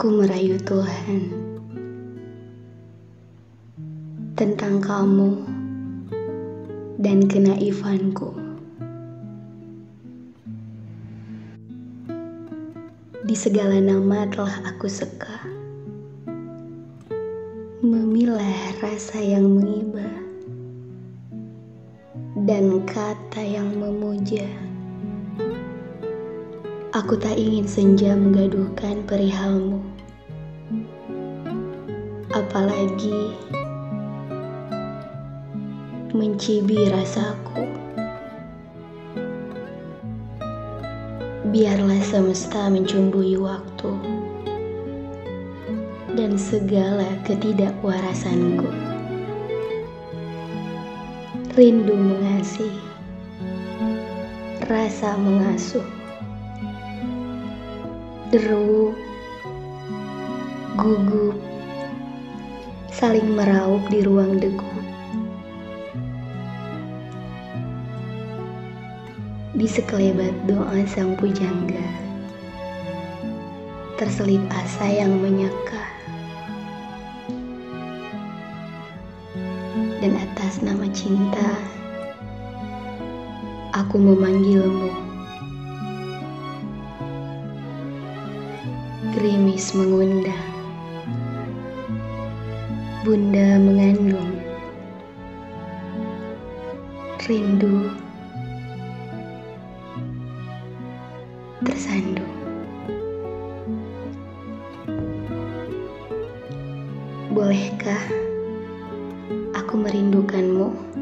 Aku merayu Tuhan tentang kamu dan kenaifanku. Di segala nama telah aku seka, memilah rasa yang mengiba dan kata yang memuja. Aku tak ingin senja menggaduhkan perihalmu. Apalagi mencibi rasaku. Biarlah semesta mencumbui waktu dan segala ketidakwarasanku. Rindu mengasihi, rasa mengasuh deru, gugup, saling meraup di ruang degup. Di sekelebat doa sang pujangga, terselip asa yang menyeka. Dan atas nama cinta, aku memanggilmu. Gerimis mengundang, Bunda mengandung, rindu tersandung. Bolehkah aku merindukanmu?